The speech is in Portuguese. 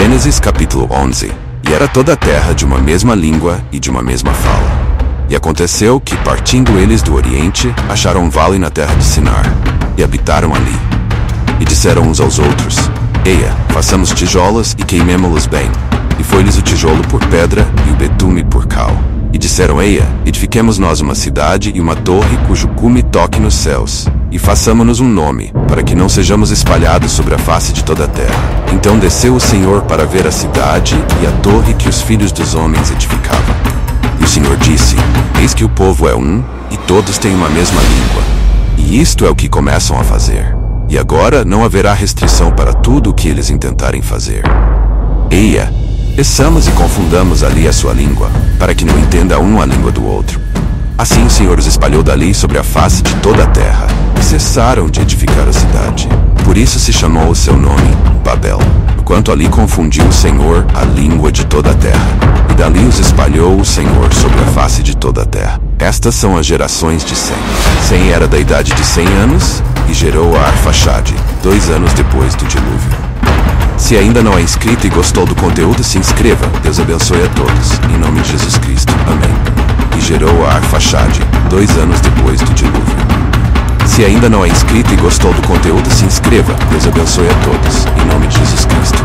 Gênesis capítulo 11. E era toda a terra de uma mesma língua e de uma mesma fala. E aconteceu que, partindo eles do Oriente, acharam um vale na terra de Sinar, e habitaram ali. E disseram uns aos outros: Eia, façamos tijolos e queimemo-los bem. E foi-lhes o tijolo por pedra e o betume por cal. E disseram: Eia, edifiquemos nós uma cidade e uma torre cujo cume toque nos céus. E façamo-nos um nome, para que não sejamos espalhados sobre a face de toda a terra. Então desceu o Senhor para ver a cidade e a torre que os filhos dos homens edificavam. E o Senhor disse: Eis que o povo é um, e todos têm uma mesma língua. E isto é o que começam a fazer. E agora não haverá restrição para tudo o que eles intentarem fazer. Eia, peçamos e confundamos ali a sua língua, para que não entenda um a língua do outro. Assim o Senhor os espalhou dali sobre a face de toda a terra, cessaram de edificar a cidade. Por isso se chamou o seu nome Babel, enquanto ali confundiu o Senhor a língua de toda a terra. E dali os espalhou o Senhor sobre a face de toda a terra. Estas são as gerações de Sem. Sem era da idade de cem anos e gerou a Arfaxade, dois anos depois do dilúvio. Se ainda não é inscrito e gostou do conteúdo, se inscreva. Deus abençoe a todos. Em nome de Jesus Cristo. Amém. E gerou a Arfaxade, dois anos depois do dilúvio. Se ainda não é inscrito e gostou do conteúdo, se inscreva. Deus abençoe a todos. Em nome de Jesus Cristo.